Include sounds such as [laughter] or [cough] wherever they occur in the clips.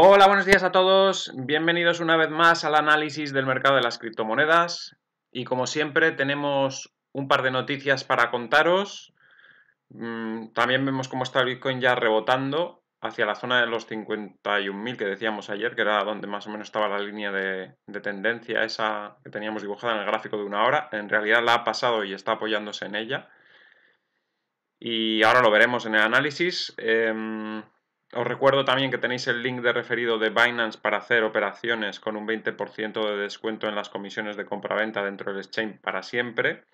Hola, buenos días a todos. Bienvenidos una vez más al análisis del mercado de las criptomonedas. Y como siempre, tenemos un par de noticias para contaros. Mm, también vemos cómo está el Bitcoin ya rebotando hacia la zona de los 51.000 que decíamos ayer, que era donde más o menos estaba la línea de, tendencia esa que teníamos dibujada en el gráfico de una hora. En realidad la ha pasado y está apoyándose en ella. Y ahora lo veremos en el análisis. Em, os recuerdo también que tenéis el link de referido de Binance para hacer operaciones con un 20% de descuento en las comisiones de compra-venta dentro del exchange para siempre.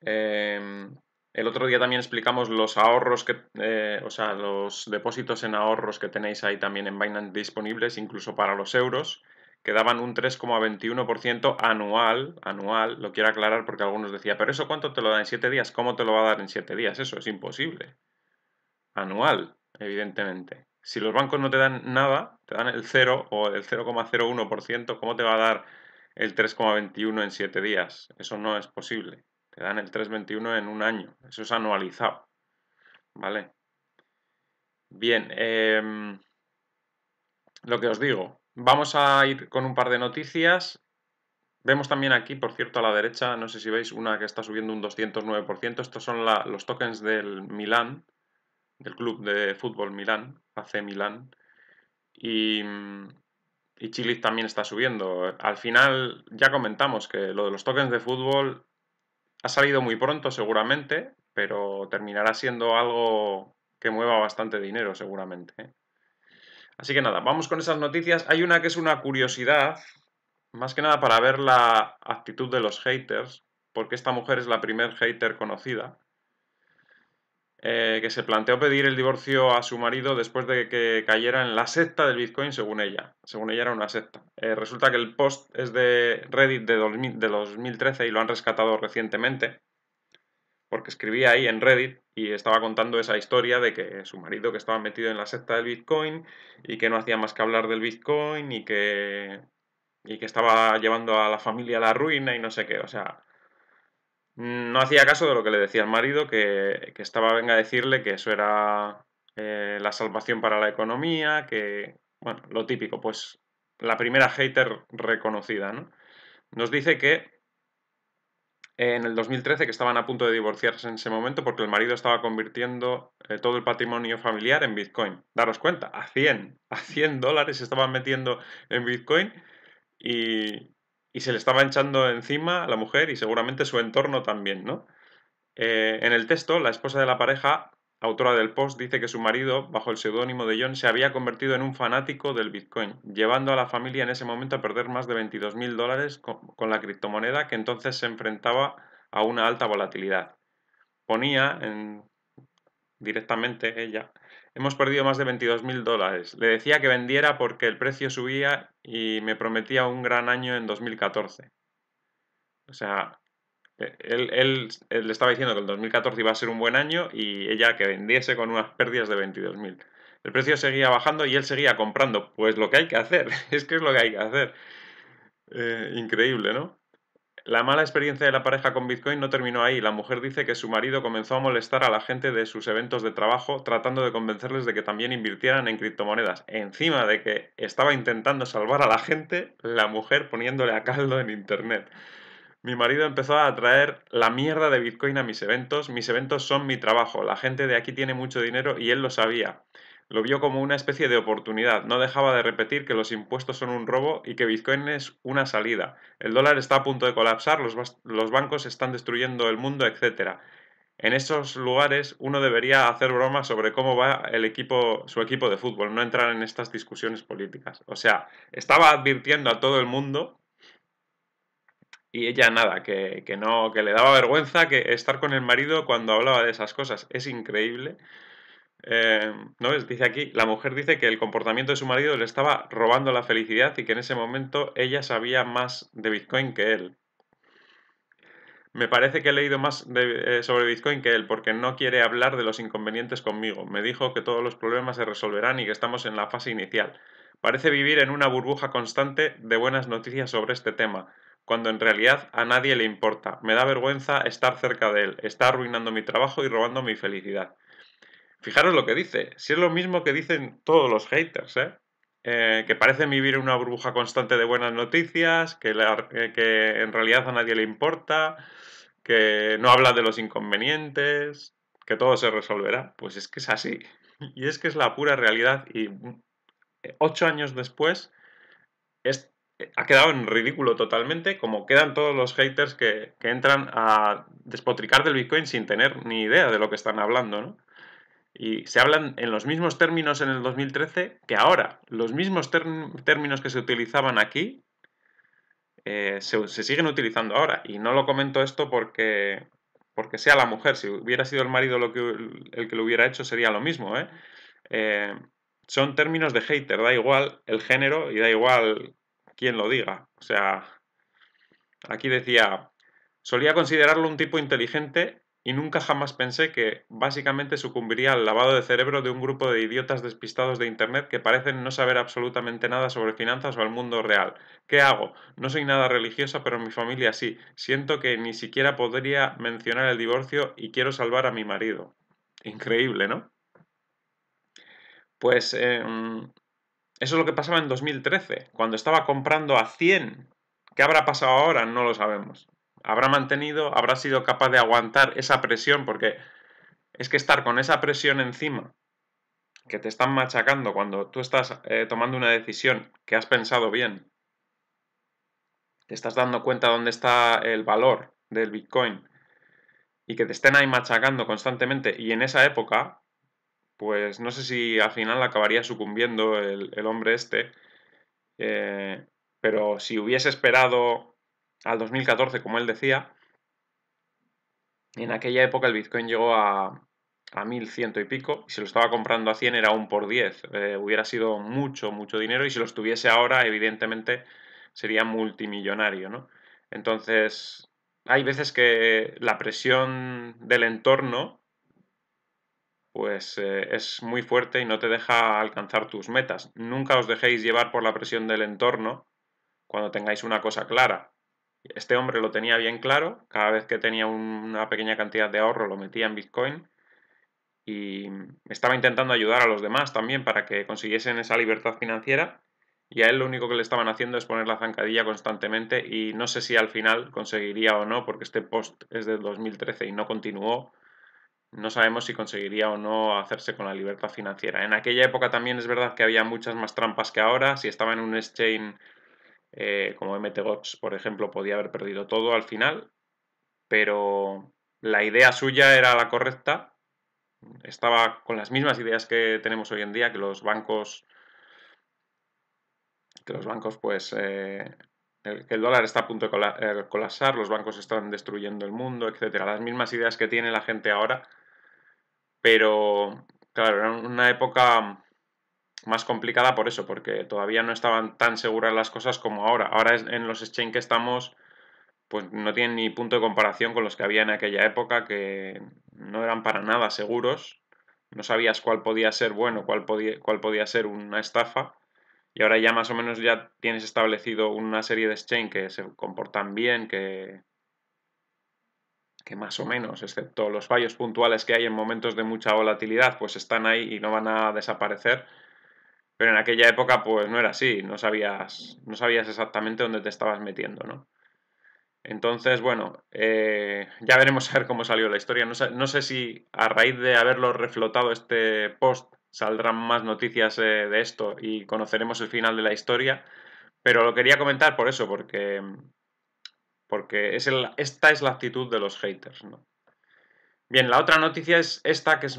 Em, el otro día también explicamos los ahorros que, eh, o sea, los depósitos en ahorros que tenéis ahí también en Binance disponibles, incluso para los euros, que daban un 3,21% anual, anual, lo quiero aclarar porque algunos decían, pero eso cuánto te lo da en 7 días, ¿cómo te lo va a dar en 7 días? Eso es imposible. Anual, evidentemente. Si los bancos no te dan nada, te dan el 0 o el 0,01%, ¿cómo te va a dar el 3,21 en 7 días? Eso no es posible. Te dan el 3,21 en un año. Eso es anualizado. ¿Vale? Bien, em, lo que os digo, vamos a ir con un par de noticias. Vemos también aquí, por cierto, a la derecha, no sé si veis, una que está subiendo un 209%. Estos son los tokens del Milán, del club de fútbol Milán, AC Milán. Y, y Chile también está subiendo. Al final ya comentamos que lo de los tokens de fútbol ha salido muy pronto seguramente, pero terminará siendo algo que mueva bastante dinero seguramente. ¿eh? Así que nada, vamos con esas noticias. Hay una que es una curiosidad, más que nada para ver la actitud de los haters, porque esta mujer es la primer hater conocida. Eh, que se planteó pedir el divorcio a su marido después de que cayera en la secta del Bitcoin, según ella. Según ella era una secta. Eh, resulta que el post es de Reddit de, 2013 y lo han rescatado recientemente, porque escribía ahí en Reddit y estaba contando esa historia de que su marido que estaba metido en la secta del Bitcoin y que no hacía más que hablar del Bitcoin y que, y que estaba llevando a la familia a la ruina y no sé qué. O sea, no hacía caso de lo que le decía el marido, que, estaba venga a decirle que eso era eh, la salvación para la economía, que, bueno, lo típico, pues la primera hater reconocida, ¿no? Nos dice que en el 2013, que estaban a punto de divorciarse en ese momento porque el marido estaba convirtiendo eh, todo el patrimonio familiar en Bitcoin. Daros cuenta, a 100, a 100 dólares estaban metiendo en Bitcoin y, y se le estaba echando encima a la mujer y seguramente su entorno también, ¿no? Eh, en el texto, la esposa de la pareja, autora del post, dice que su marido, bajo el seudónimo de John, se había convertido en un fanático del Bitcoin, llevando a la familia en ese momento a perder más de 22 mil dólares con, la criptomoneda que entonces se enfrentaba a una alta volatilidad. Ponía en, directamente ella Hemos perdido más de 22 mil dólares. Le decía que vendiera porque el precio subía y me prometía un gran año en 2014. O sea, e, él, le estaba diciendo que el 2014 iba a ser un buen año y ella que vendiese con unas pérdidas de 22 mil. El precio seguía bajando y él seguía comprando. Pues lo que hay que hacer, [laughs] es que es lo que hay que hacer. Eh, increíble, ¿no? La mala experiencia de la pareja con Bitcoin no terminó ahí. La mujer dice que su marido comenzó a molestar a la gente de sus eventos de trabajo tratando de convencerles de que también invirtieran en criptomonedas. Encima de que estaba intentando salvar a la gente, la mujer poniéndole a caldo en Internet. Mi marido empezó a traer la mierda de Bitcoin a mis eventos. Mis eventos son mi trabajo. La gente de aquí tiene mucho dinero y él lo sabía. Lo vio como una especie de oportunidad. No dejaba de repetir que los impuestos son un robo y que Bitcoin es una salida. El dólar está a punto de colapsar, los, los bancos están destruyendo el mundo, etc. En esos lugares uno debería hacer bromas sobre cómo va el equipo, su equipo de fútbol, no entrar en estas discusiones políticas. O sea, estaba advirtiendo a todo el mundo y ella nada, que, que no, que le daba vergüenza que estar con el marido cuando hablaba de esas cosas. Es increíble. Eh, ¿no? Dice aquí, la mujer dice que el comportamiento de su marido le estaba robando la felicidad y que en ese momento ella sabía más de Bitcoin que él. Me parece que he leído más eh, sobre Bitcoin que él porque no quiere hablar de los inconvenientes conmigo. Me dijo que todos los problemas se resolverán y que estamos en la fase inicial. Parece vivir en una burbuja constante de buenas noticias sobre este tema, cuando en realidad a nadie le importa. Me da vergüenza estar cerca de él. Está arruinando mi trabajo y robando mi felicidad. Fijaros lo que dice. Si es lo mismo que dicen todos los haters, ¿eh? eh que parece vivir en una burbuja constante de buenas noticias, que, eh, que en realidad a nadie le importa, que no habla de los inconvenientes, que todo se resolverá. Pues es que es así. Y es que es la pura realidad. Y eh, ocho años después es, ha quedado en ridículo totalmente, como quedan todos los haters que, entran a despotricar del Bitcoin sin tener ni idea de lo que están hablando, ¿no? Y se hablan en los mismos términos en el 2013 que ahora. Los mismos términos que se utilizaban aquí eh, se, siguen utilizando ahora. Y no lo comento esto porque, porque sea la mujer. Si hubiera sido el marido el que lo hubiera hecho, sería lo mismo. ¿eh? Eh, son términos de hater. Da igual el género y da igual quién lo diga. O sea, aquí decía, solía considerarlo un tipo inteligente y nunca jamás pensé que básicamente sucumbiría al lavado de cerebro de un grupo de idiotas despistados de Internet que parecen no saber absolutamente nada sobre finanzas o el mundo real. ¿Qué hago? No soy nada religiosa, pero mi familia sí. Siento que ni siquiera podría mencionar el divorcio y quiero salvar a mi marido. Increíble, ¿no? Pues em, eso es lo que pasaba en 2013, cuando estaba comprando a 100. ¿Qué habrá pasado ahora? No lo sabemos habrá mantenido, habrá sido capaz de aguantar esa presión, porque es que estar con esa presión encima, que te están machacando cuando tú estás eh, tomando una decisión que has pensado bien, te estás dando cuenta dónde está el valor del Bitcoin y que te estén ahí machacando constantemente. Y en esa época, pues no sé si al final acabaría sucumbiendo el, hombre este, eh, pero si hubiese esperado al 2014, como él decía, en aquella época el Bitcoin llegó a, a 1100 y pico, y si lo estaba comprando a 100 era un por 10. Eh, hubiera sido mucho, mucho dinero, y si lo estuviese ahora, evidentemente sería multimillonario, ¿no? Entonces, hay veces que la presión del entorno pues eh, es muy fuerte y no te deja alcanzar tus metas. Nunca os dejéis llevar por la presión del entorno cuando tengáis una cosa clara. Este hombre lo tenía bien claro, cada vez que tenía una pequeña cantidad de ahorro lo metía en Bitcoin y estaba intentando ayudar a los demás también para que consiguiesen esa libertad financiera y a él lo único que le estaban haciendo es poner la zancadilla constantemente y no sé si al final conseguiría o no, porque este post es del 2013 y no continuó, no sabemos si conseguiría o no hacerse con la libertad financiera. En aquella época también es verdad que había muchas más trampas que ahora, si estaba en un exchange eh, como MTGOX, por ejemplo, podía haber perdido todo al final, pero la idea suya era la correcta. Estaba con las mismas ideas que tenemos hoy en día, que los bancos, que los bancos, pues, eh, el, que el dólar está a punto de eh, colapsar, los bancos están destruyendo el mundo, etcétera. Las mismas ideas que tiene la gente ahora, pero, claro, era una época más complicada por eso, porque todavía no estaban tan seguras las cosas como ahora. Ahora en los exchange que estamos, pues no tienen ni punto de comparación con los que había en aquella época, que no eran para nada seguros. No sabías cuál podía ser bueno, cuál podía, cuál podía ser una estafa. Y ahora ya más o menos ya tienes establecido una serie de exchange que se comportan bien, que, que más o menos, excepto los fallos puntuales que hay en momentos de mucha volatilidad, pues están ahí y no van a desaparecer pero en aquella época, pues no era así, no sabías, no sabías exactamente dónde te estabas metiendo, ¿no? Entonces, bueno, eh, ya veremos a ver cómo salió la historia. No sé, no sé, si a raíz de haberlo reflotado este post saldrán más noticias eh, de esto y conoceremos el final de la historia, pero lo quería comentar por eso, porque, porque es esta es la actitud de los haters, ¿no? Bien, la otra noticia es esta, que es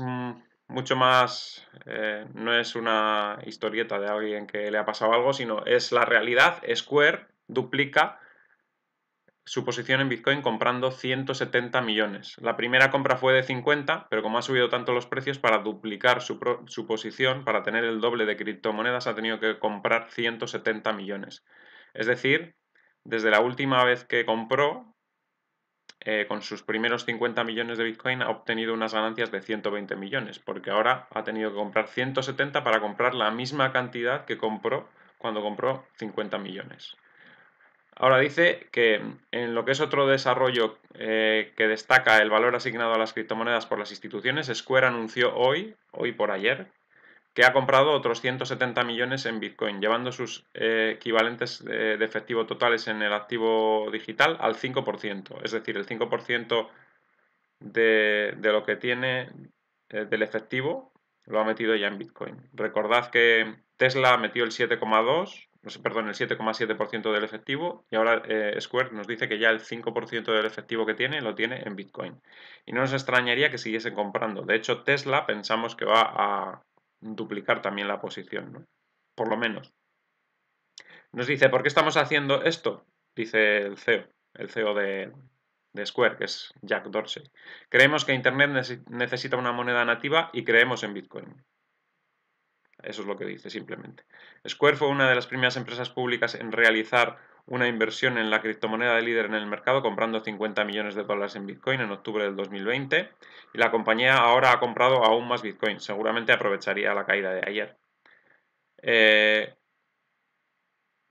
mucho más, eh, no es una historieta de alguien que le ha pasado algo, sino es la realidad. Square duplica su posición en Bitcoin comprando 170 millones. La primera compra fue de 50, pero como ha subido tanto los precios, para duplicar su, su posición, para tener el doble de criptomonedas, ha tenido que comprar 170 millones. Es decir, desde la última vez que compró, eh, con sus primeros 50 millones de Bitcoin ha obtenido unas ganancias de 120 millones, porque ahora ha tenido que comprar 170 para comprar la misma cantidad que compró cuando compró 50 millones. Ahora dice que en lo que es otro desarrollo eh, que destaca el valor asignado a las criptomonedas por las instituciones, Square anunció hoy, hoy por ayer, que ha comprado otros 170 millones en Bitcoin, llevando sus eh, equivalentes de, efectivo totales en el activo digital al 5%. Es decir, el 5% de, de, lo que tiene eh, del efectivo lo ha metido ya en Bitcoin. Recordad que Tesla metió el 7,2%, perdón, el 7,7% del efectivo y ahora eh, Square nos dice que ya el 5% del efectivo que tiene lo tiene en Bitcoin. Y no nos extrañaría que siguiesen comprando. De hecho, Tesla pensamos que va a duplicar también la posición, ¿no? Por lo menos. Nos dice, ¿por qué estamos haciendo esto? Dice el CEO, el CEO de, de Square, que es Jack Dorsey. Creemos que Internet necesita una moneda nativa y creemos en Bitcoin. Eso es lo que dice simplemente. Square fue una de las primeras empresas públicas en realizar una inversión en la criptomoneda de líder en el mercado, comprando 50 millones de dólares en Bitcoin en octubre del 2020. Y la compañía ahora ha comprado aún más Bitcoin. Seguramente aprovecharía la caída de ayer. Eh,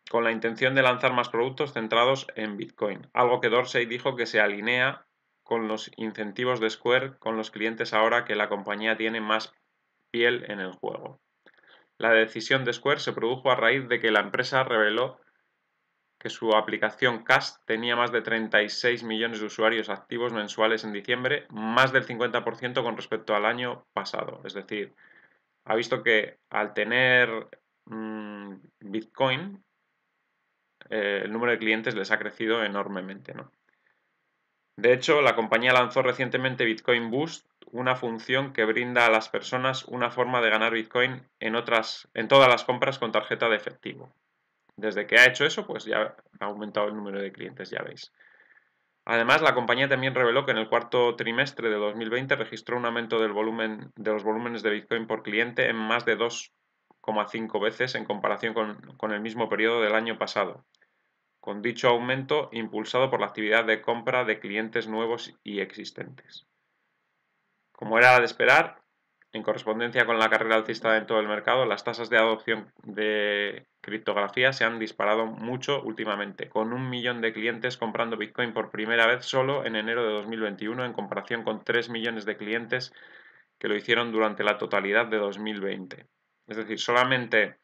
con la intención de lanzar más productos centrados en Bitcoin. Algo que Dorsey dijo que se alinea con los incentivos de Square con los clientes ahora que la compañía tiene más piel en el juego. La decisión de Square se produjo a raíz de que la empresa reveló que su aplicación Cast tenía más de 36 millones de usuarios activos mensuales en diciembre, más del 50% con respecto al año pasado. Es decir, ha visto que al tener mm, Bitcoin, eh, el número de clientes les ha crecido enormemente. De hecho, la compañía lanzó recientemente Bitcoin Boost, una función que brinda a las personas una forma de ganar Bitcoin en, otras, en todas las compras con tarjeta de efectivo. Desde que ha hecho eso, pues ya ha aumentado el número de clientes, ya veis. Además, la compañía también reveló que en el cuarto trimestre de 2020 registró un aumento del volumen, de los volúmenes de Bitcoin por cliente en más de 2,5 veces en comparación con el mismo periodo del año pasado, con dicho aumento impulsado por la actividad de compra de clientes nuevos y existentes. Como era de esperar, en correspondencia con la carrera alcista en todo el mercado, las tasas de adopción de criptografía se han disparado mucho últimamente, con un millón de clientes comprando Bitcoin por primera vez solo en enero de 2021 en comparación con 3 millones de clientes que lo hicieron durante la totalidad de 2020. Es decir, solamente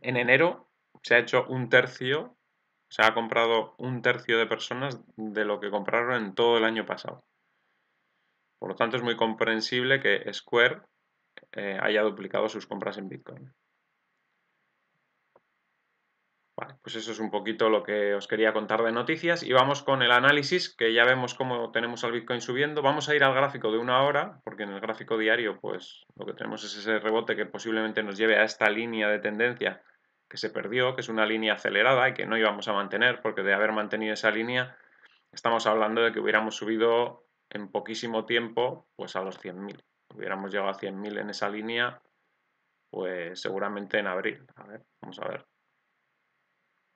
en enero se ha hecho un tercio, se ha comprado un tercio de personas de lo que compraron en todo el año pasado. Por lo tanto, es muy comprensible que Square eh, haya duplicado sus compras en Bitcoin. Vale, pues eso es un poquito lo que os quería contar de noticias y vamos con el análisis, que ya vemos cómo tenemos al Bitcoin subiendo. Vamos a ir al gráfico de una hora, porque en el gráfico diario pues lo que tenemos es ese rebote que posiblemente nos lleve a esta línea de tendencia que se perdió, que es una línea acelerada y que no íbamos a mantener, porque de haber mantenido esa línea estamos hablando de que hubiéramos subido en poquísimo tiempo pues a los 100.000. Hubiéramos llegado a 100.000 en esa línea, pues seguramente en abril. A ver, vamos a ver.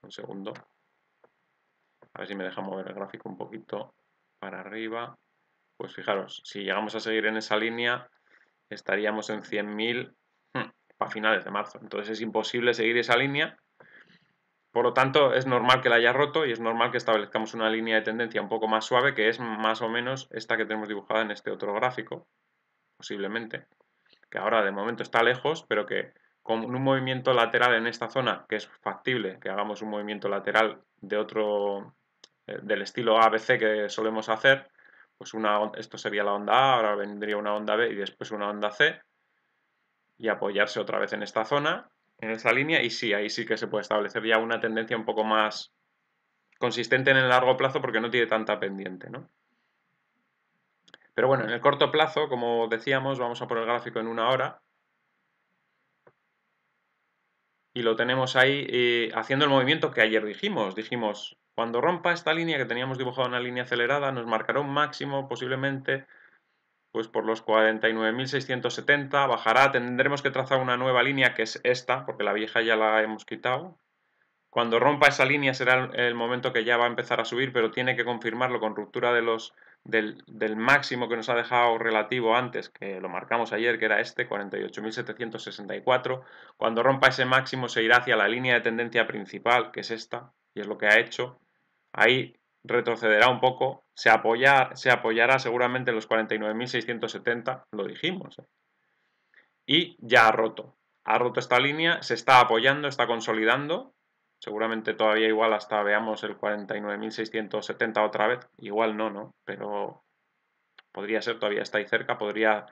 Un segundo. A ver si me deja mover el gráfico un poquito para arriba. Pues fijaros, si llegamos a seguir en esa línea, estaríamos en 100.000 hmm, para finales de marzo. Entonces es imposible seguir esa línea por lo tanto, es normal que la haya roto y es normal que establezcamos una línea de tendencia un poco más suave, que es más o menos esta que tenemos dibujada en este otro gráfico, posiblemente, que ahora de momento está lejos, pero que con un movimiento lateral en esta zona, que es factible que hagamos un movimiento lateral de otro, eh, del estilo ABC que solemos hacer, pues una, esto sería la onda A, ahora vendría una onda B y después una onda C, y apoyarse otra vez en esta zona en esa línea y sí, ahí sí que se puede establecer ya una tendencia un poco más consistente en el largo plazo porque no tiene tanta pendiente, ¿no? Pero bueno, en el corto plazo, como decíamos, vamos a poner el gráfico en una hora y lo tenemos ahí eh, haciendo el movimiento que ayer dijimos. Dijimos, cuando rompa esta línea que teníamos dibujado una línea acelerada, nos marcará un máximo posiblemente pues por los 49.670 bajará, tendremos que trazar una nueva línea que es esta, porque la vieja ya la hemos quitado. Cuando rompa esa línea será el momento que ya va a empezar a subir, pero tiene que confirmarlo con ruptura de los, del, del máximo que nos ha dejado relativo antes, que lo marcamos ayer, que era este, 48.764. Cuando rompa ese máximo se irá hacia la línea de tendencia principal, que es esta, y es lo que ha hecho. Ahí retrocederá un poco, se, se apoyará seguramente en los 49.670, lo dijimos. ¿eh? y ya ha roto. Ha roto esta línea, se está apoyando, está consolidando. Seguramente todavía igual hasta veamos el 49.670 otra vez. Igual no, ¿no? Pero podría ser, todavía está ahí cerca, podría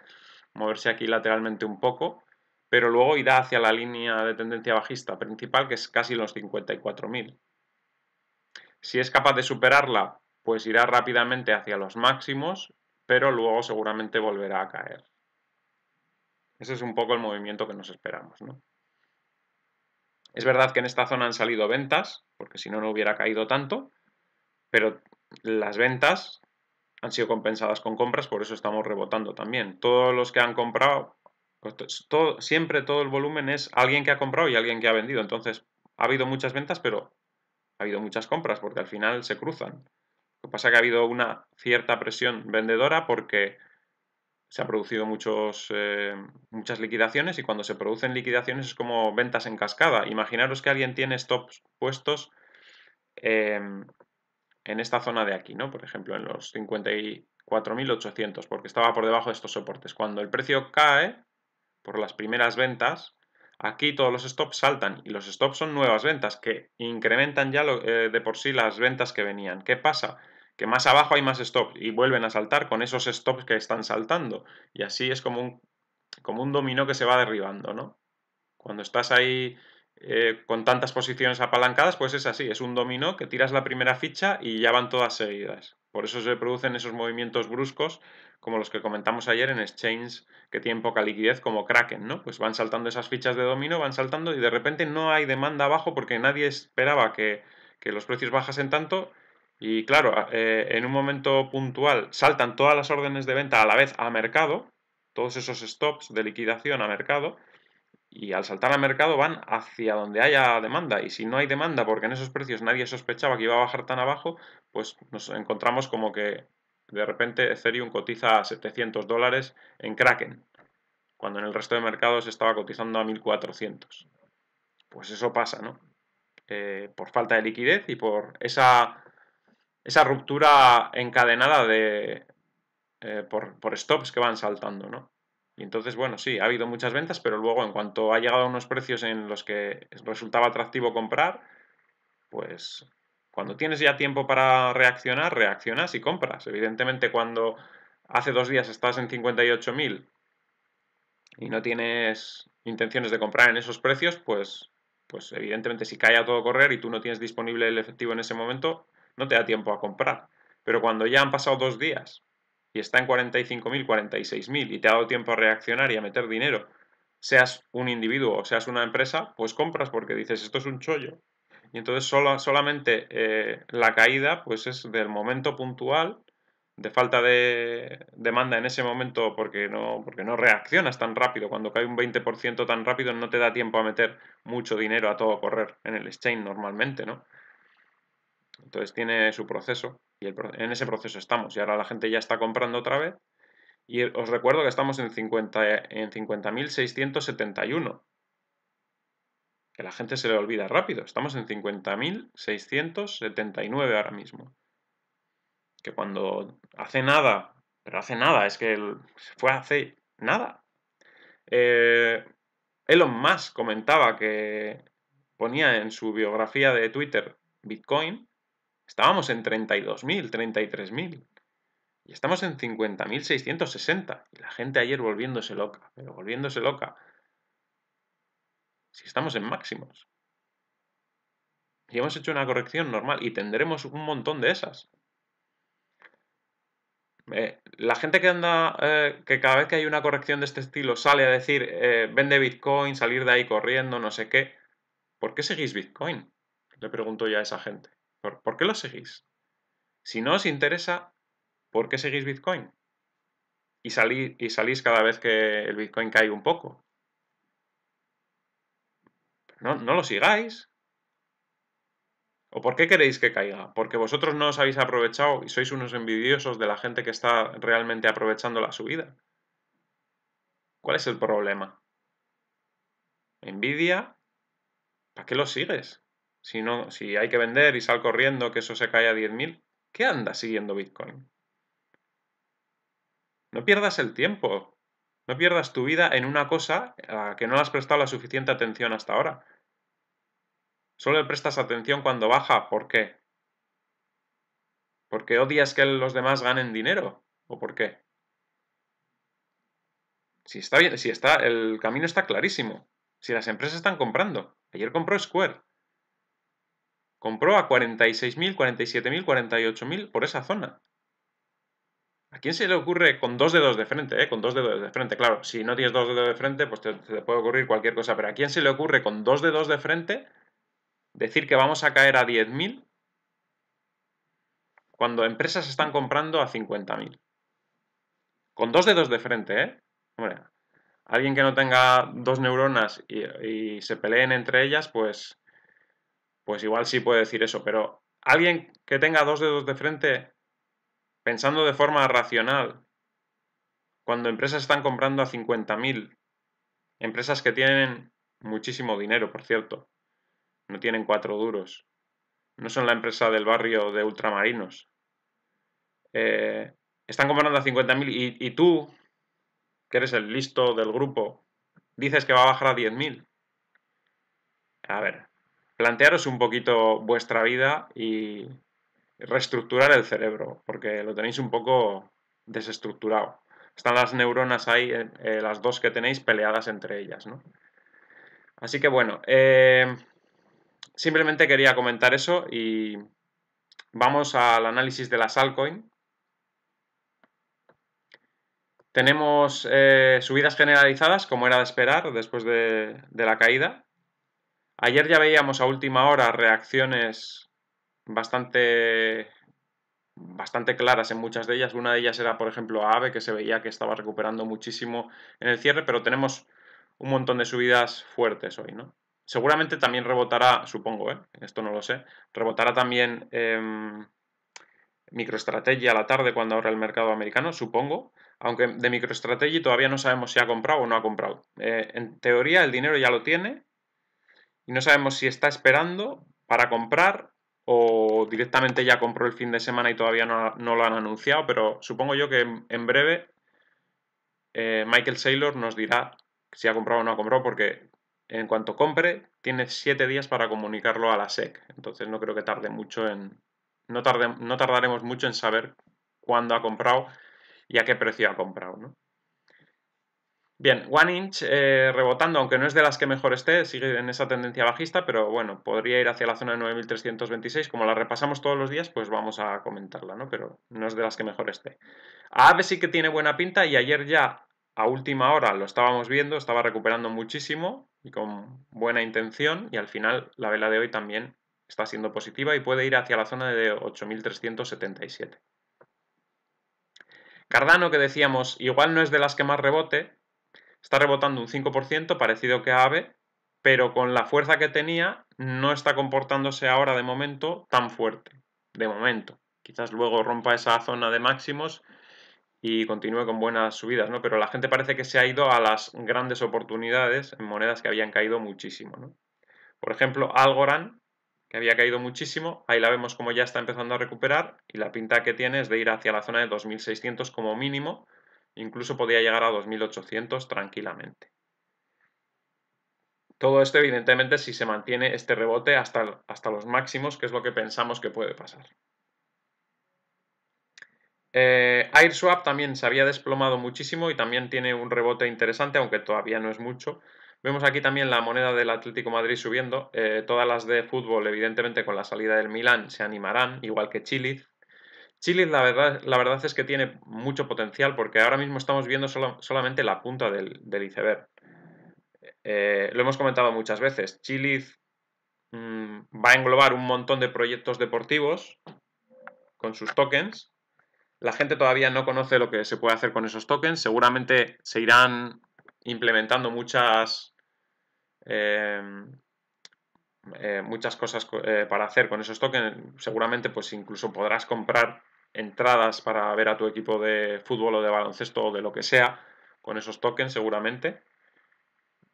moverse aquí lateralmente un poco, pero luego irá hacia la línea de tendencia bajista principal, que es casi los 54.000. Si es capaz de superarla, pues irá rápidamente hacia los máximos, pero luego seguramente volverá a caer. Ese es un poco el movimiento que nos esperamos. ¿no? Es verdad que en esta zona han salido ventas, porque si no, no hubiera caído tanto, pero las ventas han sido compensadas con compras, por eso estamos rebotando también. Todos los que han comprado, pues, siempre todo el volumen es alguien que ha comprado y alguien que ha vendido. Entonces, ha habido muchas ventas, pero ha habido muchas compras, porque al final se cruzan. Lo que pasa es que ha habido una cierta presión vendedora porque se han producido muchos, eh, muchas liquidaciones y cuando se producen liquidaciones es como ventas en cascada. Imaginaros que alguien tiene stops puestos em, en esta zona de aquí, ¿no? Por ejemplo, en los 54.800, porque estaba por debajo de estos soportes. Cuando el precio cae por las primeras ventas, aquí todos los stops saltan y los stops son nuevas ventas que incrementan ya eh, de por sí las ventas que venían. ¿Qué pasa? Que más abajo hay más stops y vuelven a saltar con esos stops que están saltando. Y así es como un, como un dominó que se va derribando, ¿no? Cuando estás ahí eh, con tantas posiciones apalancadas, pues es así, es un dominó que tiras la primera ficha y ya van todas seguidas. Por eso se producen esos movimientos bruscos como los que comentamos ayer en exchanges que tienen poca liquidez como Kraken, ¿no? Pues van saltando esas fichas de dominó, van saltando y de repente no hay demanda abajo porque nadie esperaba que, los precios bajasen tanto y claro, eh, en un momento puntual saltan todas las órdenes de venta a la vez a mercado, todos esos stops de liquidación a mercado y al saltar al mercado van hacia donde haya demanda. Y si no hay demanda, porque en esos precios nadie sospechaba que iba a bajar tan abajo, pues nos encontramos como que de repente Ethereum cotiza a 700 dólares en Kraken, cuando en el resto de mercados estaba cotizando a 1400. Pues eso pasa, ¿no? Eh, por falta de liquidez y por esa, esa ruptura encadenada de, eh, por, por stops que van saltando, ¿no? Y entonces, bueno, sí, ha habido muchas ventas, pero luego en cuanto ha llegado a unos precios en los que resultaba atractivo comprar, pues cuando tienes ya tiempo para reaccionar, reaccionas y compras. Evidentemente, cuando hace dos días estás en 58.000 y no tienes intenciones de comprar en esos precios, pues, pues evidentemente si cae a todo correr y tú no tienes disponible el efectivo en ese momento, no te da tiempo a comprar. Pero cuando ya han pasado dos días y está en 45.000, 46.000 y te ha dado tiempo a reaccionar y a meter dinero, seas un individuo o seas una empresa, pues compras porque dices, esto es un chollo. Y entonces solo, solamente eh, la caída pues es del momento puntual, de falta de demanda en ese momento porque no, porque no reaccionas tan rápido. Cuando cae un 20% tan rápido no te da tiempo a meter mucho dinero a todo correr en el exchange normalmente, ¿no? Entonces tiene su proceso y en ese proceso estamos. Y ahora la gente ya está comprando otra vez. Y os recuerdo que estamos en 50.671. En 50 que la gente se le olvida rápido. Estamos en 50.679 ahora mismo. Que cuando hace nada, pero hace nada, es que fue hace nada. Eh, Elon Musk comentaba que ponía en su biografía de Twitter Bitcoin Estábamos en 32.000, 33.000. Y estamos en 50.660. Y la gente ayer volviéndose loca, pero volviéndose loca. Si estamos en máximos. Y hemos hecho una corrección normal y tendremos un montón de esas. Eh, la gente que anda, eh, que cada vez que hay una corrección de este estilo sale a decir, eh, vende Bitcoin, salir de ahí corriendo, no sé qué. ¿Por qué seguís Bitcoin? Le pregunto ya a esa gente. ¿Por, qué lo seguís? Si no os interesa, ¿por qué seguís Bitcoin? Y, y salís cada vez que el Bitcoin cae un poco. No, no lo sigáis. ¿O por qué queréis que caiga? Porque vosotros no os habéis aprovechado y sois unos envidiosos de la gente que está realmente aprovechando la subida. ¿Cuál es el problema? ¿Envidia? ¿Para qué lo sigues? Si, no, si hay que vender y sal corriendo que eso se cae a 10.000, ¿qué andas siguiendo Bitcoin? No pierdas el tiempo. No pierdas tu vida en una cosa a que no has prestado la suficiente atención hasta ahora. Solo le prestas atención cuando baja. ¿Por qué? ¿Porque odias que los demás ganen dinero? ¿O por qué? Si está bien, si está, el camino está clarísimo. Si las empresas están comprando. Ayer compró Square. Compró a 46.000, 47.000, 48.000 por esa zona. ¿A quién se le ocurre con dos dedos de frente? Eh? Con dos dedos de frente, claro. Si no tienes dos dedos de frente, pues te, puede ocurrir cualquier cosa. Pero ¿a quién se le ocurre con dos dedos de frente decir que vamos a caer a 10.000 cuando empresas están comprando a 50.000? Con dos dedos de frente, ¿eh? Hombre, alguien que no tenga dos neuronas y, se peleen entre ellas, pues, pues igual sí puede decir eso, pero alguien que tenga dos dedos de frente pensando de forma racional, cuando empresas están comprando a 50.000, empresas que tienen muchísimo dinero, por cierto, no tienen cuatro duros, no son la empresa del barrio de ultramarinos, eh, están comprando a 50.000 y, y tú, que eres el listo del grupo, dices que va a bajar a 10.000. A ver, plantearos un poquito vuestra vida y reestructurar el cerebro, porque lo tenéis un poco desestructurado. Están las neuronas ahí, eh, eh, las dos que tenéis peleadas entre ellas, ¿no? Así que bueno, eh, simplemente quería comentar eso y vamos al análisis de las altcoin. Tenemos subidas generalizadas, como era de esperar, después de, la caída. Ayer ya veíamos a última hora reacciones bastante, bastante claras en muchas de ellas. Una de ellas era, por ejemplo, AVE, que se veía que estaba recuperando muchísimo en el cierre, pero tenemos un montón de subidas fuertes hoy, ¿no? Seguramente también rebotará, supongo, ¿eh? esto no lo sé, rebotará también eh, MicroStrategy a la tarde cuando abra el mercado americano, supongo, aunque de MicroStrategy todavía no sabemos si ha comprado o no ha comprado. Eh, en teoría el dinero ya lo tiene y no sabemos si está esperando para comprar o directamente ya compró el fin de semana y todavía no, lo han anunciado, pero supongo yo que en, breve eh, Michael Saylor nos dirá si ha comprado o no ha comprado, porque en cuanto compre, tiene siete días para comunicarlo a la SEC. Entonces no creo que tarde mucho en. No, tarde, no tardaremos mucho en saber cuándo ha comprado y a qué precio ha comprado. ¿no? Bien, One Inch eh, rebotando, aunque no es de las que mejor esté, sigue en esa tendencia bajista, pero bueno, podría ir hacia la zona de 9326. Como la repasamos todos los días, pues vamos a comentarla, ¿no? Pero no es de las que mejor esté. A AVE sí que tiene buena pinta y ayer ya a última hora lo estábamos viendo, estaba recuperando muchísimo y con buena intención y al final la vela de hoy también está siendo positiva y puede ir hacia la zona de 8377. Cardano, que decíamos, igual no es de las que más rebote, está rebotando un 5%, parecido que a AVE, pero con la fuerza que tenía, no está comportándose ahora de momento tan fuerte. De momento. Quizás luego rompa esa zona de máximos y continúe con buenas subidas, ¿no? Pero la gente parece que se ha ido a las grandes oportunidades en monedas que habían caído muchísimo, ¿no? Por ejemplo, Algorand que había caído muchísimo, ahí la vemos como ya está empezando a recuperar y la pinta que tiene es de ir hacia la zona de 2600 como mínimo, incluso podría llegar a 2800 tranquilamente. Todo esto evidentemente si se mantiene este rebote hasta, hasta los máximos, que es lo que pensamos que puede pasar. Eh, AirSwap también se había desplomado muchísimo y también tiene un rebote interesante, aunque todavía no es mucho. Vemos aquí también la moneda del Atlético Madrid subiendo. Eh, todas las de fútbol, evidentemente, con la salida del Milán se animarán, igual que Chile. Chile, la verdad, la verdad es que tiene mucho potencial porque ahora mismo estamos viendo solamente la punta del, iceberg. Eh, lo hemos comentado muchas veces. Chile mm, va a englobar un montón de proyectos deportivos con sus tokens. La gente todavía no conoce lo que se puede hacer con esos tokens. Seguramente se irán implementando muchas, em, eh, muchas cosas eh, para hacer con esos tokens. Seguramente pues incluso podrás comprar entradas para ver a tu equipo de fútbol o de baloncesto o de lo que sea con esos tokens seguramente.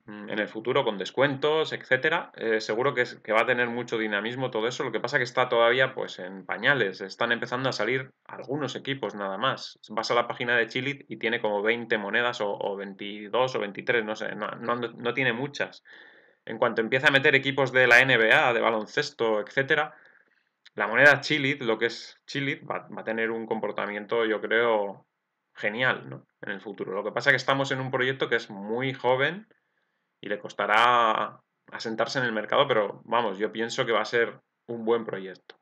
mm, en el futuro con descuentos, etcétera. Eh, seguro que, que, va a tener mucho dinamismo todo eso. Lo que pasa que está todavía pues en pañales. Están empezando a salir algunos equipos nada más. Vas a la página de Chili y tiene como 20 monedas o, 22 o 23, no sé, no, no, tiene muchas. En cuanto empieza a meter equipos de la NBA, de baloncesto, etcétera, la moneda Chili, lo que es Chili, va, va a tener un comportamiento, yo creo, genial ¿no? en el futuro. Lo que pasa es que estamos en un proyecto que es muy joven y le costará asentarse en el mercado, pero vamos, yo pienso que va a ser un buen proyecto.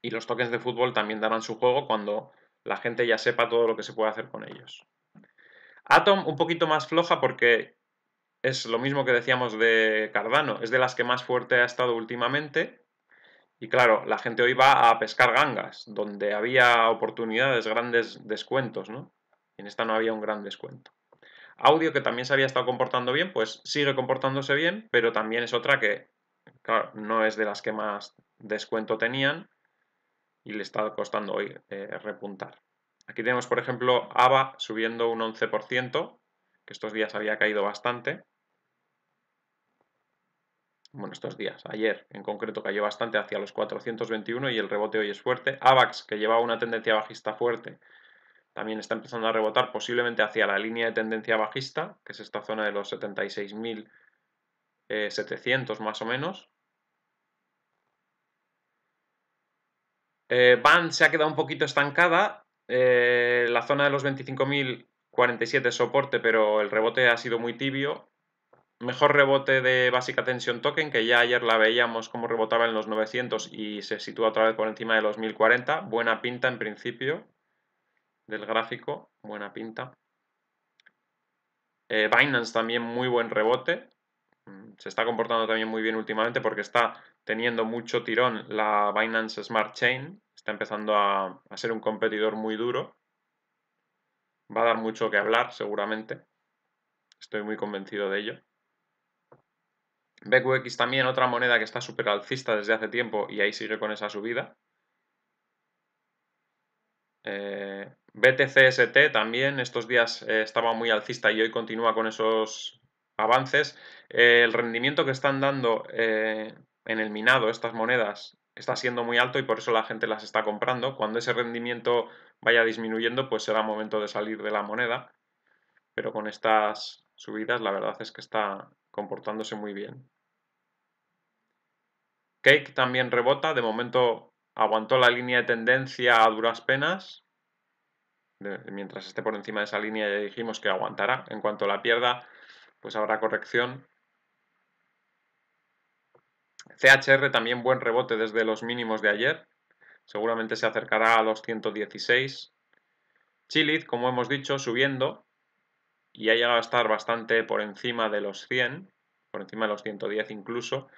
Y los tokens de fútbol también darán su juego cuando la gente ya sepa todo lo que se puede hacer con ellos. Atom un poquito más floja porque es lo mismo que decíamos de Cardano, es de las que más fuerte ha estado últimamente y claro, la gente hoy va a pescar gangas, donde había oportunidades, grandes descuentos, ¿no? En esta no había un gran descuento. Audio, que también se había estado comportando bien, pues sigue comportándose bien, pero también es otra que, no es de las que más descuento tenían y le está costando hoy eh, repuntar. Aquí tenemos, por ejemplo, AVA subiendo un 11%, que estos días había caído bastante bueno, estos días, ayer en concreto cayó bastante hacia los 421 y el rebote hoy es fuerte. AVAX, que llevaba una tendencia bajista fuerte, también está empezando a rebotar posiblemente hacia la línea de tendencia bajista, que es esta zona de los 76.700 más o menos. Eh, BAND se ha quedado un poquito estancada. Eh, la zona de los 25.047 es soporte, pero el rebote ha sido muy tibio Mejor rebote de Basic Attention Token, que ya ayer la veíamos como rebotaba en los 900 y se sitúa otra vez por encima de los 1040. Buena pinta en principio del gráfico, buena pinta. Eh, Binance también muy buen rebote. Mm, se está comportando también muy bien últimamente porque está teniendo mucho tirón la Binance Smart Chain. Está empezando a, a ser un competidor muy duro. Va a dar mucho que hablar seguramente. Estoy muy convencido de ello. BQX también, otra moneda que está súper alcista desde hace tiempo y ahí sigue con esa subida. Eh, BTCST también, estos días eh, estaba muy alcista y hoy continúa con esos avances. Eh, el rendimiento que están dando en el minado estas monedas está siendo muy alto y por eso la gente las está comprando. Cuando ese rendimiento vaya disminuyendo, pues será momento de salir de la moneda. Pero con estas subidas la verdad es que está comportándose muy bien. Cake también rebota, de momento aguantó la línea de tendencia a duras penas, mientras esté por encima de esa línea ya dijimos que aguantará, en cuanto la pierda pues habrá corrección. CHR también buen rebote desde los mínimos de ayer, seguramente se acercará a los 116. Chilid, como hemos dicho, subiendo y ha llegado a estar bastante por encima de los 100, por encima de los 110 incluso.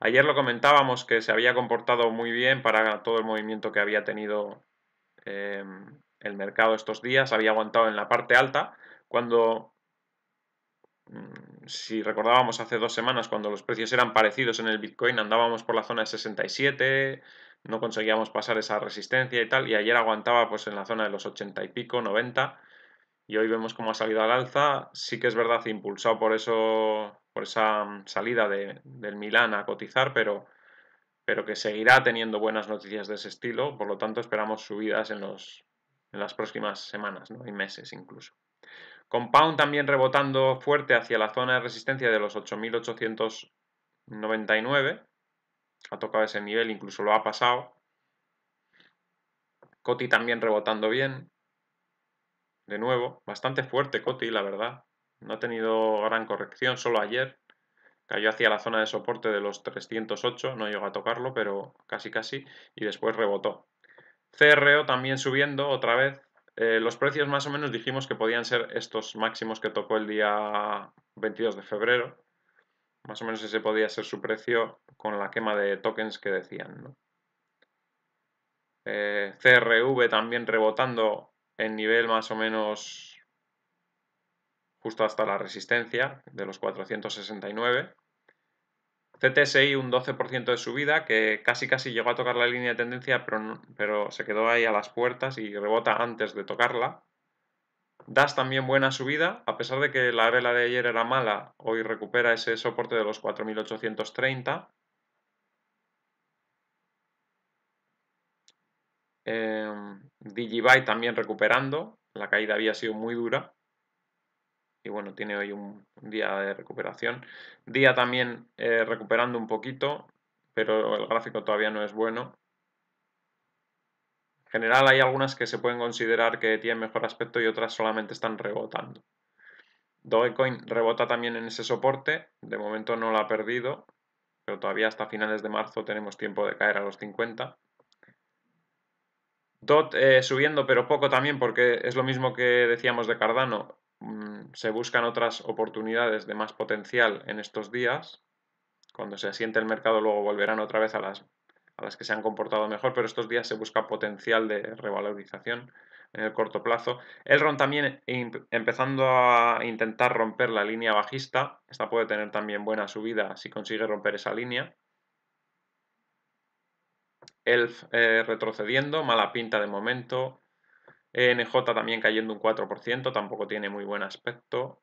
Ayer lo comentábamos que se había comportado muy bien para todo el movimiento que había tenido em, el mercado estos días, había aguantado en la parte alta, cuando, mm, si recordábamos hace dos semanas, cuando los precios eran parecidos en el Bitcoin, andábamos por la zona de 67, no conseguíamos pasar esa resistencia y tal, y ayer aguantaba pues en la zona de los 80 y pico, 90, y hoy vemos cómo ha salido al alza, sí que es verdad impulsado por eso por esa mm, salida del Milán a cotizar, pero, pero que seguirá teniendo buenas noticias de ese estilo, por lo tanto esperamos subidas en, los, en las próximas semanas y meses incluso. Compound también rebotando fuerte hacia la zona de resistencia de los 8.899, ha tocado ese nivel, incluso lo ha pasado. Coti también rebotando bien, de nuevo, bastante fuerte Coti, la verdad. No ha tenido gran corrección, solo ayer. Cayó hacia la zona de soporte de los 308, no llegó a tocarlo, pero casi casi, y después rebotó. CRO también subiendo otra vez. Eh, los precios más o menos dijimos que podían ser estos máximos que tocó el día 22 de febrero. Más o menos ese podía ser su precio con la quema de tokens que decían. Eh, CRV también rebotando en nivel más o menos justo hasta la resistencia de los 469. CTSI un 12% de subida que casi casi llegó a tocar la línea de tendencia pero, pero se quedó ahí a las puertas y rebota antes de tocarla. Das también buena subida, a pesar de que la vela de ayer era mala, hoy recupera ese soporte de los 4.830. Eh, Digibyte también recuperando, la caída había sido muy dura. Y bueno, tiene hoy un, día de recuperación. Día también eh, recuperando un poquito, pero el gráfico todavía no es bueno. En general hay algunas que se pueden considerar que tienen mejor aspecto y otras solamente están rebotando. Dogecoin rebota también en ese soporte, de momento no lo ha perdido, pero todavía hasta finales de marzo tenemos tiempo de caer a los 50. DOT eh, subiendo pero poco también porque es lo mismo que decíamos de Cardano, mm, se buscan otras oportunidades de más potencial en estos días. Cuando se asiente el mercado luego volverán otra vez a las, a las que se han comportado mejor, pero estos días se busca potencial de revalorización en el corto plazo. Elron también empezando a intentar romper la línea bajista, esta puede tener también buena subida si consigue romper esa línea. Elf eh, retrocediendo, mala pinta de momento. NJ también cayendo un 4%, tampoco tiene muy buen aspecto.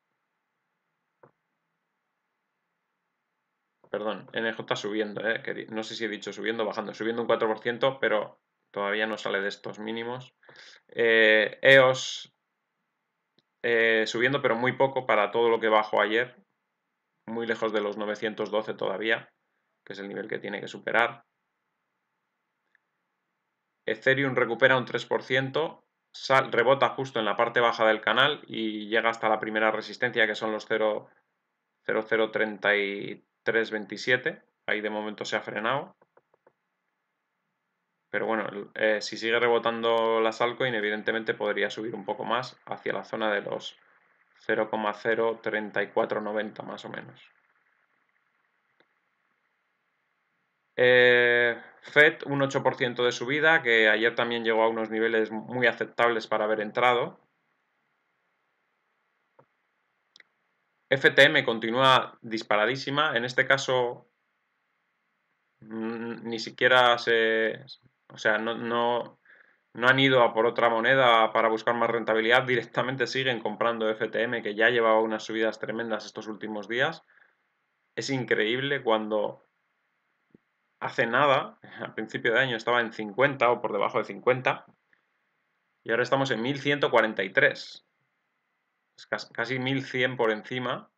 Perdón, NJ subiendo, eh, no sé si he dicho subiendo o bajando, subiendo un 4%, pero todavía no sale de estos mínimos. EOS eh, subiendo, pero muy poco para todo lo que bajó ayer, muy lejos de los 912 todavía, que es el nivel que tiene que superar. Ethereum recupera un 3%, rebota justo en la parte baja del canal y llega hasta la primera resistencia que son los 0,003327. Ahí de momento se ha frenado. Pero bueno, eh, si sigue rebotando la altcoin, evidentemente podría subir un poco más hacia la zona de los 0,03490 más o menos. Eh, FED un 8% de subida, que ayer también llegó a unos niveles muy aceptables para haber entrado. FTM continúa disparadísima, en este caso ni siquiera se... O sea, no, no, no han ido a por otra moneda para buscar más rentabilidad, directamente siguen comprando FTM, que ya llevaba unas subidas tremendas estos últimos días. Es increíble cuando hace nada, [laughs] a principio de año estaba en 50 o por debajo de 50 y ahora estamos en 1143. Es casi 1100 por encima.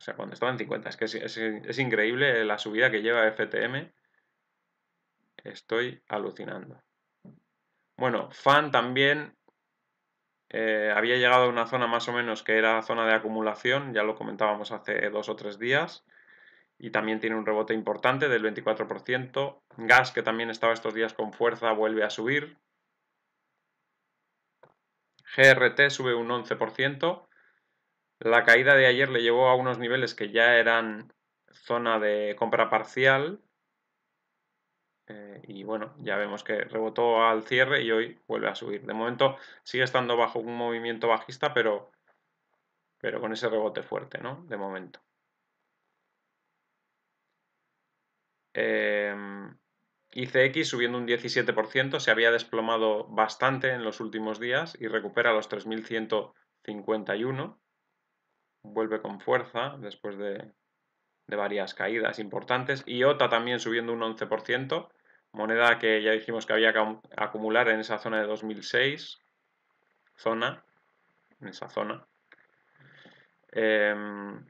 O sea, cuando estaba en 50. Es que es, increíble la subida que lleva FTM. Estoy alucinando. Bueno, FAN también eh, había llegado a una zona más o menos que era zona de acumulación, ya lo comentábamos hace dos o tres días y también tiene un rebote importante del 24%. Gas, que también estaba estos días con fuerza, vuelve a subir. GRT sube un 11%. La caída de ayer le llevó a unos niveles que ya eran zona de compra parcial. Eh, y bueno, ya vemos que rebotó al cierre y hoy vuelve a subir. De momento sigue estando bajo un movimiento bajista, pero, pero con ese rebote fuerte, ¿no? De momento. Em, ICX subiendo un 17%, se había desplomado bastante en los últimos días y recupera los 3.151. Vuelve con fuerza después de, varias caídas importantes. IOTA también subiendo un 11%, moneda que ya dijimos que había que acumular en esa zona de 2006. Zona, en esa zona. Em,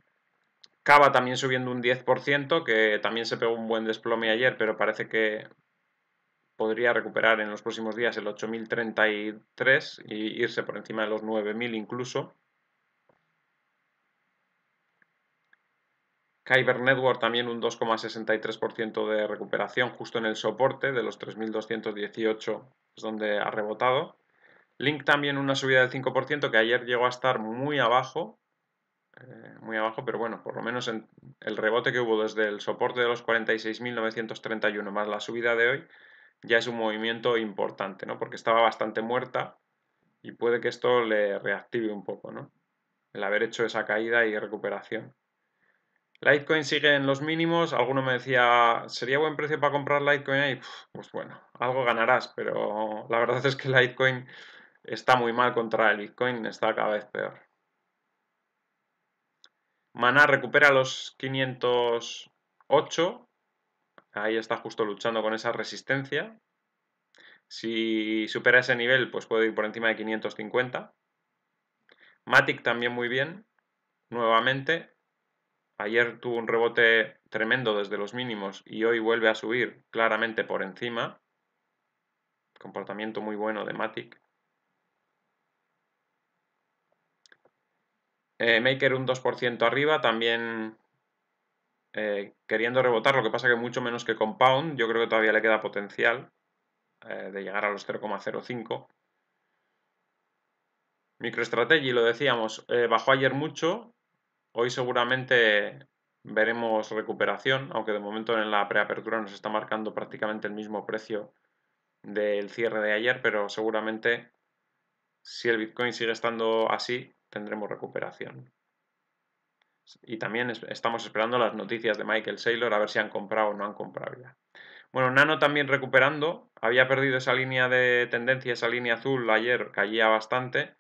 Cava también subiendo un 10%, que también se pegó un buen desplome ayer, pero parece que podría recuperar en los próximos días el 8033 y irse por encima de los 9000 incluso. Kyber Network también un 2,63% de recuperación justo en el soporte de los 3218 es donde ha rebotado. Link también una subida del 5% que ayer llegó a estar muy abajo eh, muy abajo, pero bueno, por lo menos en el rebote que hubo desde el soporte de los 46.931 más la subida de hoy, ya es un movimiento importante, ¿no? Porque estaba bastante muerta y puede que esto le reactive un poco, ¿no? El haber hecho esa caída y recuperación. Litecoin sigue en los mínimos. Alguno me decía, ¿sería buen precio para comprar Litecoin ahí? Pues bueno, algo ganarás, pero la verdad es que Litecoin está muy mal contra el Bitcoin, está cada vez peor. Mana recupera los 508. Ahí está justo luchando con esa resistencia. Si supera ese nivel, pues puede ir por encima de 550. Matic también muy bien. Nuevamente. Ayer tuvo un rebote tremendo desde los mínimos y hoy vuelve a subir claramente por encima. Comportamiento muy bueno de Matic. Eh, Maker un 2% arriba, también eh, queriendo rebotar, lo que pasa que mucho menos que Compound, yo creo que todavía le queda potencial eh, de llegar a los 0,05. MicroStrategy, lo decíamos, bajó ayer mucho, hoy seguramente veremos recuperación, aunque de momento en la preapertura nos está marcando prácticamente el mismo precio del cierre de ayer, pero seguramente si el Bitcoin sigue estando así, tendremos recuperación. Y también estamos esperando las noticias de Michael Saylor a ver si han comprado o no han comprado ya. Bueno, Nano también recuperando. Había perdido esa línea de tendencia, esa línea azul ayer, caía bastante.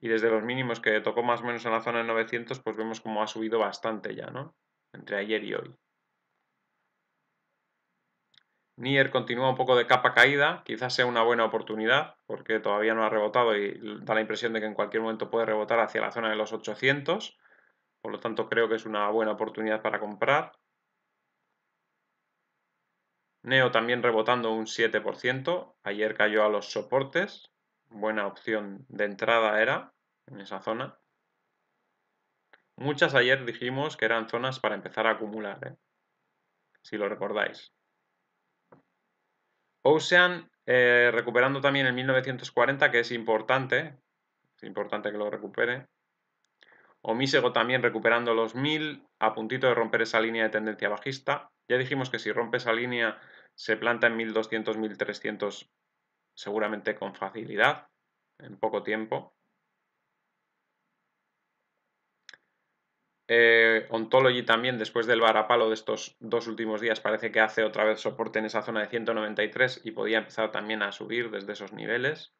Y desde los mínimos que tocó más o menos en la zona de 900, pues vemos como ha subido bastante ya, ¿no? Entre ayer y hoy. Nier continúa un poco de capa caída, quizás sea una buena oportunidad porque todavía no ha rebotado y da la impresión de que en cualquier momento puede rebotar hacia la zona de los 800, por lo tanto creo que es una buena oportunidad para comprar. Neo también rebotando un 7%, ayer cayó a los soportes, buena opción de entrada era en esa zona. Muchas ayer dijimos que eran zonas para empezar a acumular, ¿eh? si lo recordáis. Ocean eh, recuperando también el 1940, que es importante, es importante que lo recupere. Omisego también recuperando los 1000, a puntito de romper esa línea de tendencia bajista. Ya dijimos que si rompe esa línea se planta en 1200, 1300 seguramente con facilidad, en poco tiempo. Eh, Ontology también, después del varapalo de estos dos últimos días, parece que hace otra vez soporte en esa zona de 193 y podía empezar también a subir desde esos niveles.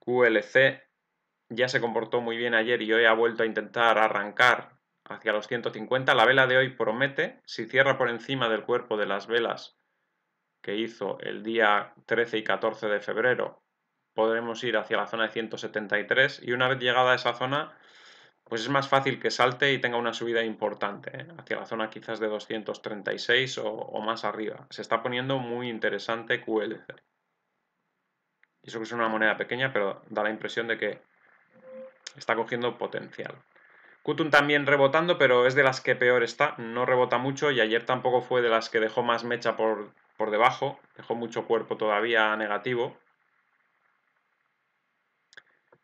QLC ya se comportó muy bien ayer y hoy ha vuelto a intentar arrancar hacia los 150. La vela de hoy promete, si cierra por encima del cuerpo de las velas que hizo el día 13 y 14 de febrero, podremos ir hacia la zona de 173 y una vez llegada a esa zona pues es más fácil que salte y tenga una subida importante, ¿eh? hacia la zona quizás de 236 o, más arriba. Se está poniendo muy interesante QLC. Y eso que es una moneda pequeña, pero da la impresión de que está cogiendo potencial. Qtum también rebotando, pero es de las que peor está, no rebota mucho y ayer tampoco fue de las que dejó más mecha por, por debajo, dejó mucho cuerpo todavía negativo.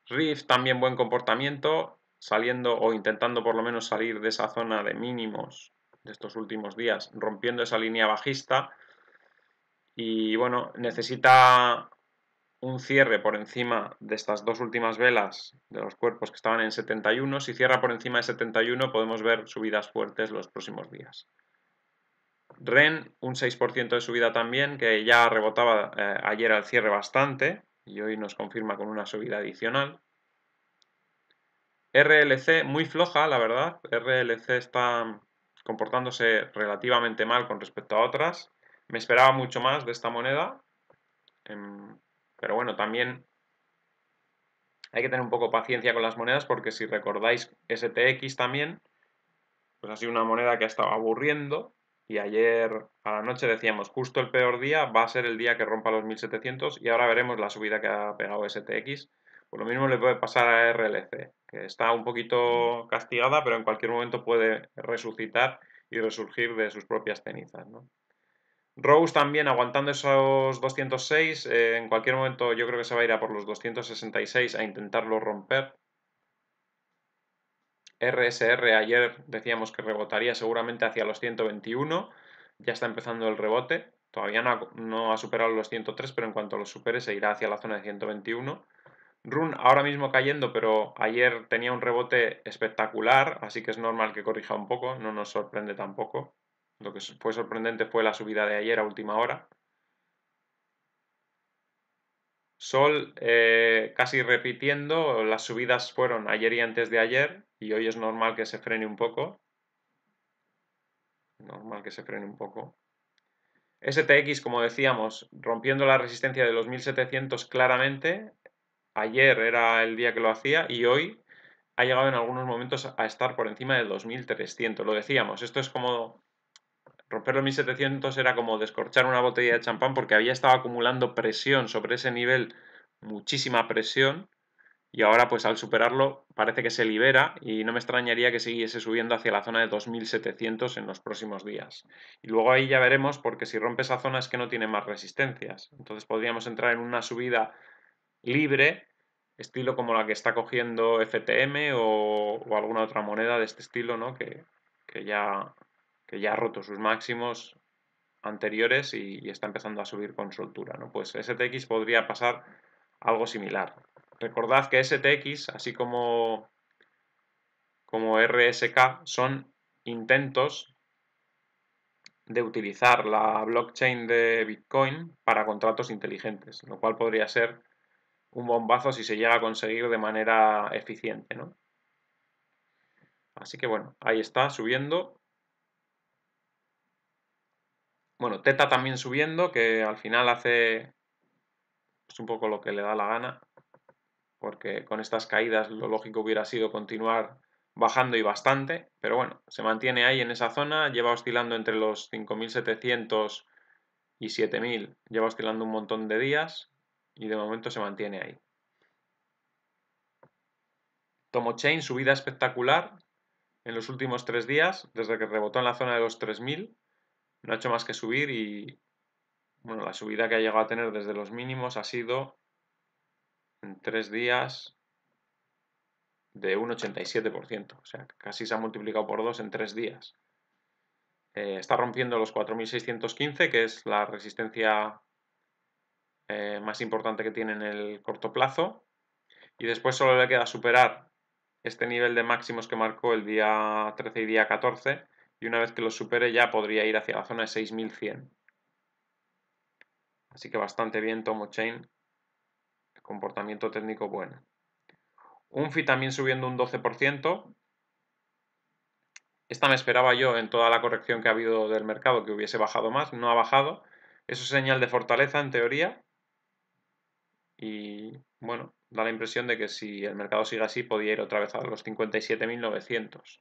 Riff también buen comportamiento, saliendo o intentando por lo menos salir de esa zona de mínimos de estos últimos días, rompiendo esa línea bajista. Y bueno, necesita un cierre por encima de estas dos últimas velas de los cuerpos que estaban en 71. Si cierra por encima de 71 podemos ver subidas fuertes los próximos días. REN, un 6% de subida también, que ya rebotaba eh, ayer al cierre bastante y hoy nos confirma con una subida adicional. RLC muy floja, la verdad. RLC está comportándose relativamente mal con respecto a otras. Me esperaba mucho más de esta moneda. Em, pero bueno, también hay que tener un poco paciencia con las monedas porque si recordáis STX también, pues ha sido una moneda que ha estado aburriendo y ayer a la noche decíamos, justo el peor día va a ser el día que rompa los 1700 y ahora veremos la subida que ha pegado STX. Por lo mismo le puede pasar a RLC, que está un poquito castigada, pero en cualquier momento puede resucitar y resurgir de sus propias cenizas. Rose también aguantando esos 206, eh, en cualquier momento yo creo que se va a ir a por los 266 a intentarlo romper. RSR ayer decíamos que rebotaría seguramente hacia los 121, ya está empezando el rebote, todavía no ha, superado los 103, pero en cuanto lo supere se irá hacia la zona de 121. Run ahora mismo cayendo, pero ayer tenía un rebote espectacular, así que es normal que corrija un poco, no nos sorprende tampoco. Lo que fue sorprendente fue la subida de ayer a última hora. Sol eh, casi repitiendo, las subidas fueron ayer y antes de ayer y hoy es normal que se frene un poco. Normal que se frene un poco. STX, como decíamos, rompiendo la resistencia de los 1700 claramente. Ayer era el día que lo hacía y hoy ha llegado en algunos momentos a estar por encima del 2300. Lo decíamos, esto es como romper los 1700 era como descorchar una botella de champán porque había estado acumulando presión sobre ese nivel, muchísima presión, y ahora pues al superarlo parece que se libera y no me extrañaría que siguiese subiendo hacia la zona de 2700 en los próximos días. Y luego ahí ya veremos porque si rompe esa zona es que no tiene más resistencias. Entonces podríamos entrar en una subida libre, estilo como la que está cogiendo FTM o, alguna otra moneda de este estilo, ¿no? Que, ya, que ya ha roto sus máximos anteriores y, está empezando a subir con soltura, ¿no? Pues STX podría pasar algo similar. Recordad que STX, así como, como RSK, son intentos de utilizar la blockchain de Bitcoin para contratos inteligentes, lo cual podría ser un bombazo si se llega a conseguir de manera eficiente, ¿no? Así que bueno, ahí está, subiendo. Bueno, Teta también subiendo, que al final hace pues, un poco lo que le da la gana porque con estas caídas lo lógico hubiera sido continuar bajando y bastante, pero bueno, se mantiene ahí en esa zona, lleva oscilando entre los 5.700 y 7.000, lleva oscilando un montón de días y de momento se mantiene ahí. Tomo Chain, subida espectacular en los últimos tres días, desde que rebotó en la zona de los 3.000, no ha hecho más que subir y bueno, la subida que ha llegado a tener desde los mínimos ha sido en tres días de un 87%, o sea, casi se ha multiplicado por dos en tres días. Eh, está rompiendo los 4.615, que es la resistencia eh, más importante que tiene en el corto plazo, y después solo le queda superar este nivel de máximos que marcó el día 13 y día 14, y una vez que lo supere ya podría ir hacia la zona de 6.100. Así que bastante bien Tomo Chain comportamiento técnico bueno. UNFI también subiendo un 12%. Esta me esperaba yo en toda la corrección que ha habido del mercado que hubiese bajado más, no ha bajado. Eso es señal de fortaleza en teoría. Y bueno, da la impresión de que si el mercado sigue así, podría ir otra vez a los 57.900.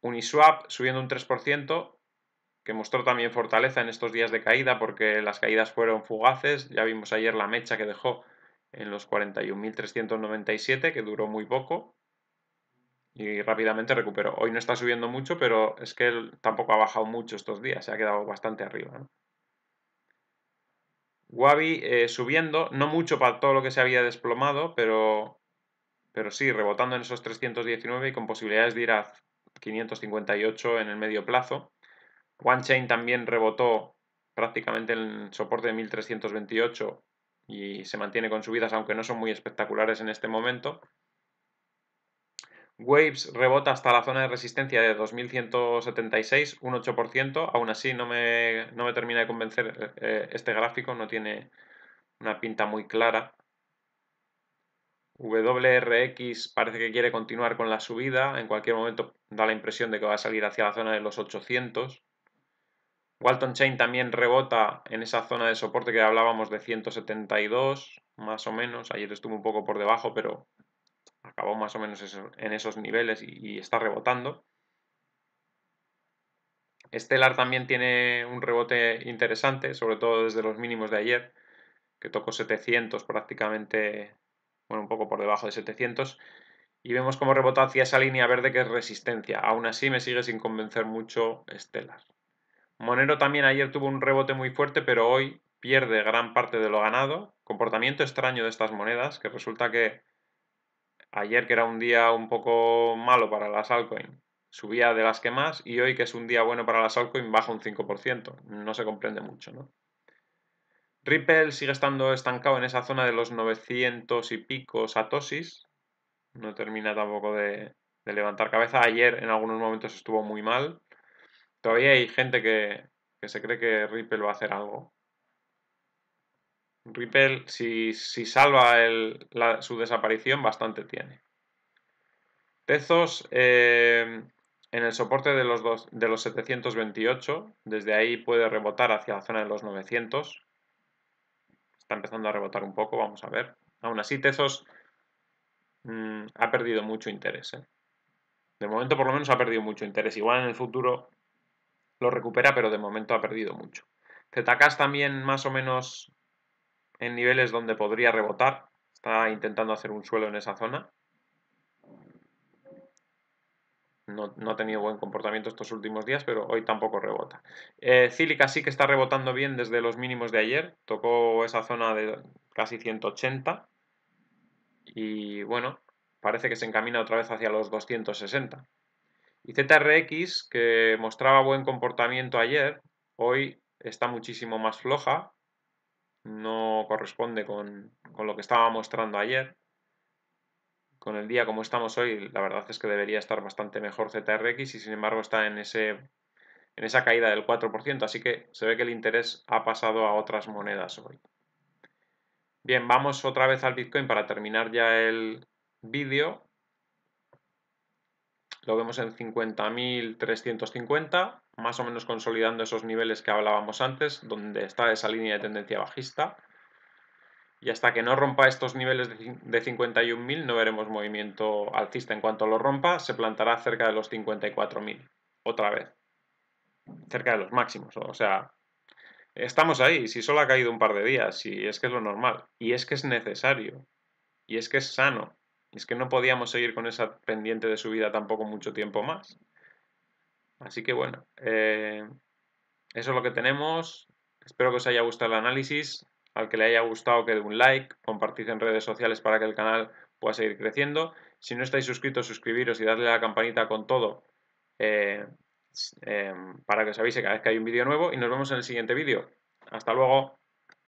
Uniswap subiendo un 3%, que mostró también fortaleza en estos días de caída porque las caídas fueron fugaces. Ya vimos ayer la mecha que dejó en los 41.397, que duró muy poco y rápidamente recuperó. Hoy no está subiendo mucho, pero es que él tampoco ha bajado mucho estos días, se ha quedado bastante arriba. ¿no? Wabi eh, subiendo, no mucho para todo lo que se había desplomado, pero, pero sí, rebotando en esos 319 y con posibilidades de ir a 558 en el medio plazo. OneChain también rebotó prácticamente en soporte de 1328 y se mantiene con subidas, aunque no son muy espectaculares en este momento. Waves rebota hasta la zona de resistencia de 2176, un 8%. Aún así, no me, no me termina de convencer eh, este gráfico, no tiene una pinta muy clara. WRX parece que quiere continuar con la subida, en cualquier momento da la impresión de que va a salir hacia la zona de los 800. Walton Chain también rebota en esa zona de soporte que hablábamos de 172, más o menos. Ayer estuvo un poco por debajo, pero acabó más o menos en esos niveles y, está rebotando. Stellar también tiene un rebote interesante, sobre todo desde los mínimos de ayer, que tocó 700 prácticamente, bueno, un poco por debajo de 700. Y vemos cómo rebota hacia esa línea verde que es resistencia. Aún así me sigue sin convencer mucho Stellar. Monero también ayer tuvo un rebote muy fuerte, pero hoy pierde gran parte de lo ganado. Comportamiento extraño de estas monedas, que resulta que ayer, que era un día un poco malo para las altcoin, subía de las que más, y hoy, que es un día bueno para las altcoin, baja un 5%. No se comprende mucho, ¿no? Ripple sigue estando estancado en esa zona de los 900 y pico satosis. No termina tampoco de levantar cabeza. Ayer en algunos momentos estuvo muy mal. Todavía hay gente que, se cree que Ripple va a hacer algo. Ripple, si, salva su desaparición, bastante tiene. Tezos eh, en el soporte de los, de los 728, desde ahí puede rebotar hacia la zona de los 900. Está empezando a rebotar un poco, vamos a ver. Aún así, Tezos mm, ha perdido mucho interés. ¿eh? De momento, por lo menos, ha perdido mucho interés. Igual en el futuro lo recupera, pero de momento ha perdido mucho. ZK también más o menos en niveles donde podría rebotar. Está intentando hacer un suelo en esa zona. No, ha tenido buen comportamiento estos últimos días, pero hoy tampoco rebota. Eh, Cílica sí que está rebotando bien desde los mínimos de ayer. Tocó esa zona de casi 180. Y bueno, parece que se encamina otra vez hacia los 260. Y ZRX, que mostraba buen comportamiento ayer, hoy está muchísimo más floja no corresponde con, lo que estaba mostrando ayer. Con el día como estamos hoy, la verdad es que debería estar bastante mejor ZRX y sin embargo está en, ese, en esa caída del 4%, así que se ve que el interés ha pasado a otras monedas hoy. Bien, vamos otra vez al Bitcoin para terminar ya el vídeo. Lo vemos en 50.350 más o menos consolidando esos niveles que hablábamos antes, donde está esa línea de tendencia bajista. Y hasta que no rompa estos niveles de 51.000 no veremos movimiento alcista. En cuanto lo rompa, se plantará cerca de los 54.000. Otra vez. Cerca de los máximos. O sea, estamos ahí. Si solo ha caído un par de días. Y es que es lo normal. Y es que es necesario. Y es que es sano. Y es que no podíamos seguir con esa pendiente de subida tampoco mucho tiempo más. Así que bueno, eh, eso es lo que tenemos. Espero que os haya gustado el análisis. Al que le haya gustado, que dé un like, compartid en redes sociales para que el canal pueda seguir creciendo. Si no estáis suscritos, suscribiros y darle a la campanita con todo eh, eh, para que os avise cada vez que hay un vídeo nuevo. Y nos vemos en el siguiente vídeo. Hasta luego.